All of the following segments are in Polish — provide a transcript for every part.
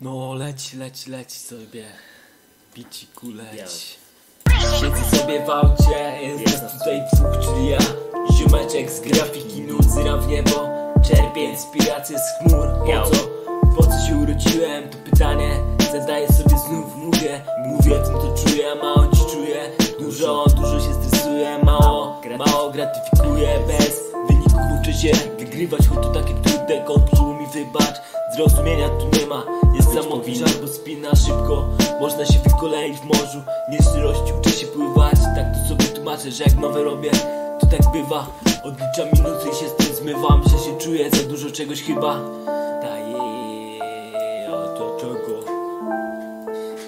No leć, leć, leć sobie. Biciku leć. Siedzę sobie w aucie, jest nas tutaj dwóch, czyli ja. Ziomeczek z grafiki, nudzyram w niebo. Czerpię inspirację z chmur. Po co? Po co się urodziłem? To pytanie zadaję sobie znów. Mówię, mówię o tym co czuję, mało dziś czuję. Dużo, dużo się stresuję, mało, mało gratyfikuję. Bez wyników uczę się wygrywać, choć to takie trudne Kontuzu mi wybacz, zrozumienia tu nie ma Jest powinno. albo spina szybko. Można się wykoleić w morzu Nieszczerości uczę się pływać. Tak to sobie tłumaczę, że jak nowe robię To tak bywa. Odliczam minuty i się z tym zmywam Że się czuję za dużo czegoś chyba. Daję to czego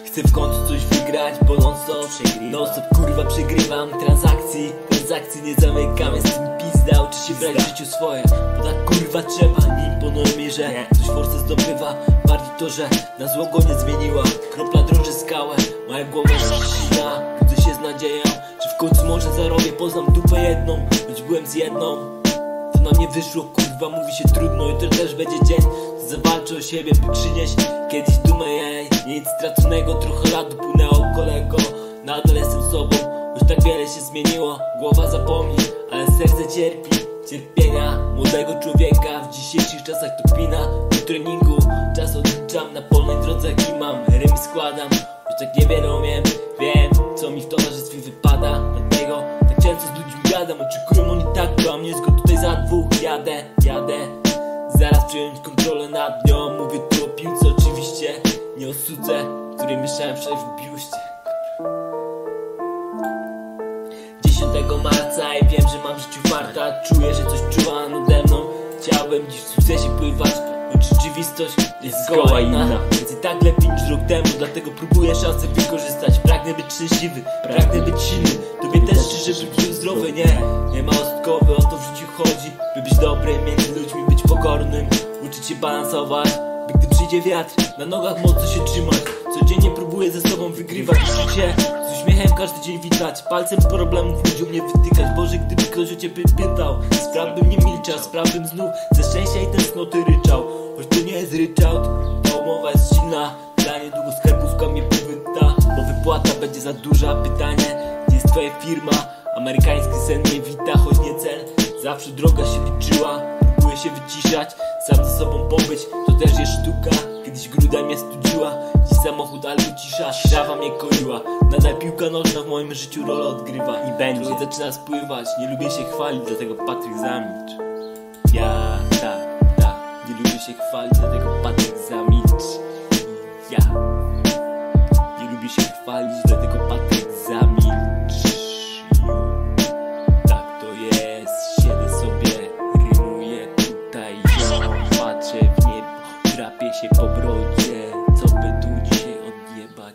Chcę w końcu coś wygrać, bo non stop Non stop kurwa przegrywam transakcji Transakcji nie zamykam, jestem pizda Uczy się brać w życiu swoje. Bo tak kurwa trzeba, nie imponuje mi, że Nie. Ktoś forsę zdobywa. Bardziej to, że na zło go nie zmieniła. Kropla drąży skałę Moja głowa ścina Budzę się z nadzieją Że w końcu może zarobię. Poznam dupę jedną Choć byłem z jedną. To na mnie wyszło, kurwa, mówi się trudno. Jutro też będzie dzień, zawalczę o siebie By przynieść kiedyś dumę jej. Nic straconego, trochę lat upłynęło kolego zmieniło. Głowa zapomni, ale serce cierpi. Cierpienia młodego człowieka W dzisiejszych czasach to pina Do treningu czas odliczam Na polnej drodze jaki mam. Rym składam, już tak niewiele umiem. Wiem, co mi w towarzystwie wypada Dlatego tak często z ludźmi gadam Oczekują oni tak, a mnie go tutaj za dwóch Jadę, jadę. Zaraz przejąć kontrolę nad nią. Mówię tu o piłce oczywiście Nie o suce, której mieszałem wczoraj w biuście marca i wiem, że mam w życiu farta Czuję, że coś czuwa nade mną. Chciałbym dziś w sukcesie pływać Choć rzeczywistość jest zgoła inna. Więc i tak lepiej niż rok temu Dlatego próbuję szansę wykorzystać. Pragnę być szczęśliwy, pragnę być silny. Tobie też życzę, żeby był zdrowy. Nie, nie ma ostkowy, o to w życiu chodzi By być dobrym między ludźmi, być pokornym Uczyć się balansować by gdy przyjdzie wiatr, na nogach mocno się trzymać Codziennie próbuję ze sobą wygrywać. Życie Z uśmiechem każdy dzień witać Palcem problemów ludziom nie wytykać. Boże, gdyby ktoś o ciebie pytał Spraw bym nie milczał, spraw bym znów Ze szczęścia i tęsknoty ryczał. Choć to nie jest ryczałt, to umowa jest silna. Dla niedługo skarbówka mnie powyta Bo wypłata będzie za duża. Pytanie, gdzie jest twoja firma? Amerykański sen nie wita, choć nie cel. Zawsze droga się liczyła. Próbuję się wyciszać, sam ze sobą pobyć też jest sztuka, kiedyś gruda mnie studziła Dziś samochód albo cisza, trawa mnie koiła Nadal piłka nożna w moim życiu rolę odgrywa. I będzie. Trochę zaczyna spływać, nie lubię się chwalić Dlatego Patryk zamilcz. Ja, tak, tak Nie lubię się chwalić, dlatego Patryk zamilcz. Ja. Nie lubię się chwalić, dlatego Patryk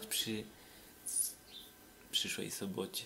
przy przyszłej sobocie.